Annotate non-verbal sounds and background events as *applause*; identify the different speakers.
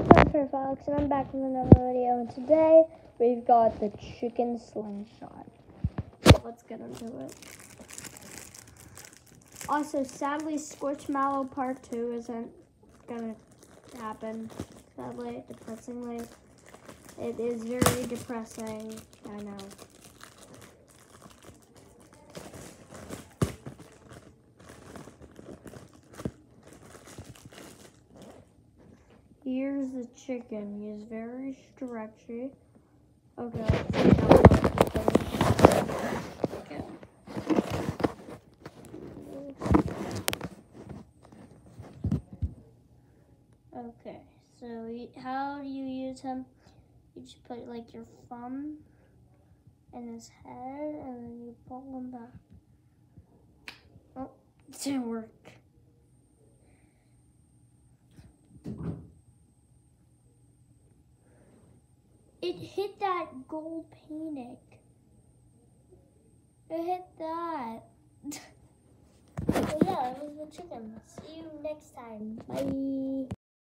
Speaker 1: is Hunter Fox, and I'm back with another video. And today we've got the chicken slingshot. Let's get into it. Also, sadly, Squishmallow Part 2 isn't gonna happen. Sadly, depressingly. It is very depressing, I know. Here's the chicken. He is very stretchy. Okay. Okay, so how do you use him? You just put like your thumb in his head and then you pull him back. Oh, it *laughs* didn't work. It hit that gold panic. It hit that. *laughs* so yeah, that was the chicken. See you next time. Bye.